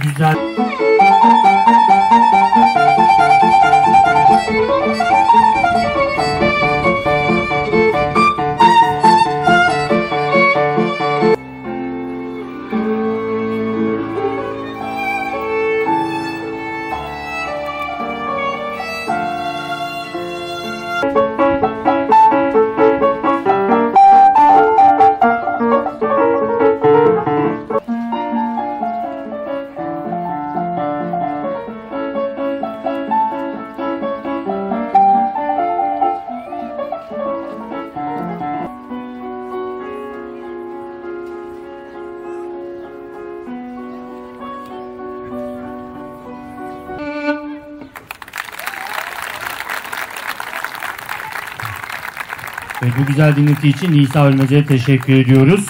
第三 Bu güzel dinleti için Nisa Ölmez'e teşekkür ediyoruz.